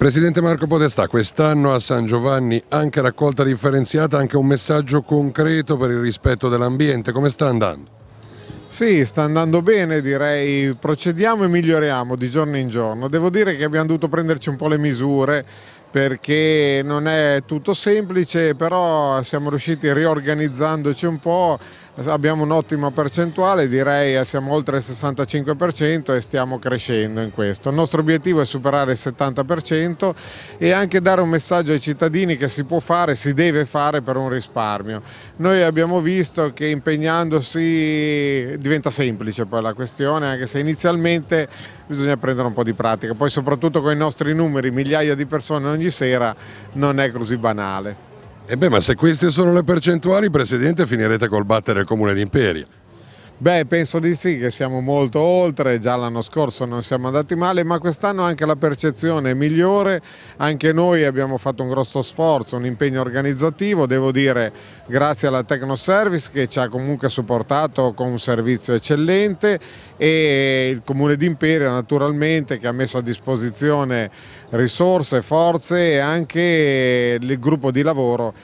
Presidente Marco Podestà, quest'anno a San Giovanni anche raccolta differenziata, anche un messaggio concreto per il rispetto dell'ambiente, come sta andando? Sì, sta andando bene, direi procediamo e miglioriamo di giorno in giorno. Devo dire che abbiamo dovuto prenderci un po' le misure perché non è tutto semplice, però siamo riusciti riorganizzandoci un po', abbiamo un'ottima percentuale, direi siamo oltre il 65% e stiamo crescendo in questo. Il nostro obiettivo è superare il 70% e anche dare un messaggio ai cittadini che si può fare, si deve fare per un risparmio. Noi abbiamo visto che impegnandosi diventa semplice poi la questione, anche se inizialmente bisogna prendere un po' di pratica, poi soprattutto con i nostri numeri, migliaia di persone ogni sera, non è così banale. E beh, ma se queste sono le percentuali, Presidente, finirete col battere il Comune di Imperia. Beh, penso di sì, che siamo molto oltre, già l'anno scorso non siamo andati male, ma quest'anno anche la percezione è migliore, anche noi abbiamo fatto un grosso sforzo, un impegno organizzativo, devo dire grazie alla Tecnoservice che ci ha comunque supportato con un servizio eccellente e il Comune di Imperia naturalmente che ha messo a disposizione risorse, forze e anche il gruppo di lavoro